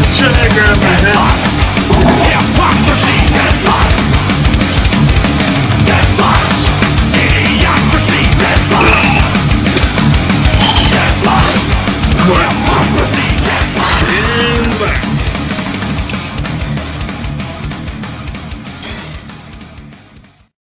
idiocracy,